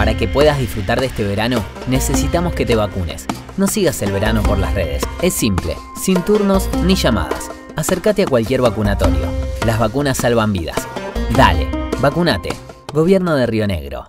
Para que puedas disfrutar de este verano, necesitamos que te vacunes. No sigas el verano por las redes. Es simple, sin turnos ni llamadas. Acércate a cualquier vacunatorio. Las vacunas salvan vidas. Dale, vacunate. Gobierno de Río Negro.